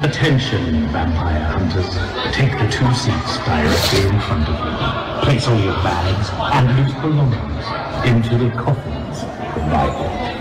Attention, vampire hunters. Take the two seats directly in front of you. Place all your bags and loose belongings into the coffins provided.